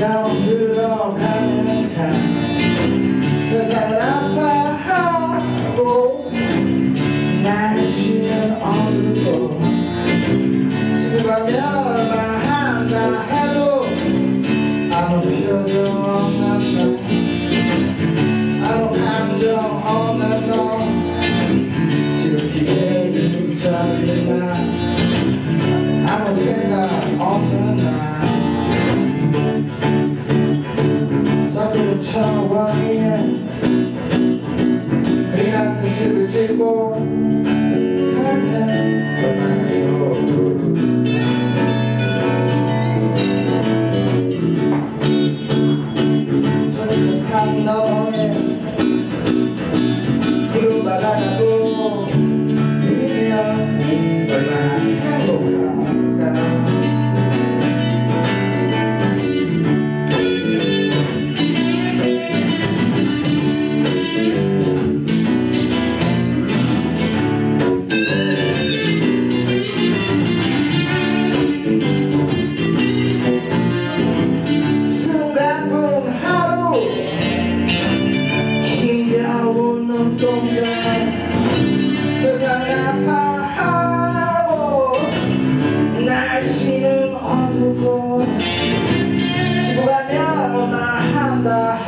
다운 들어가는 삶 tell sorry.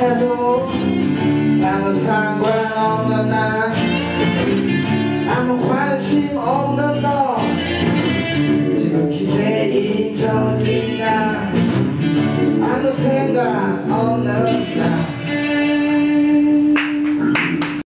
I'm a sanguine on the night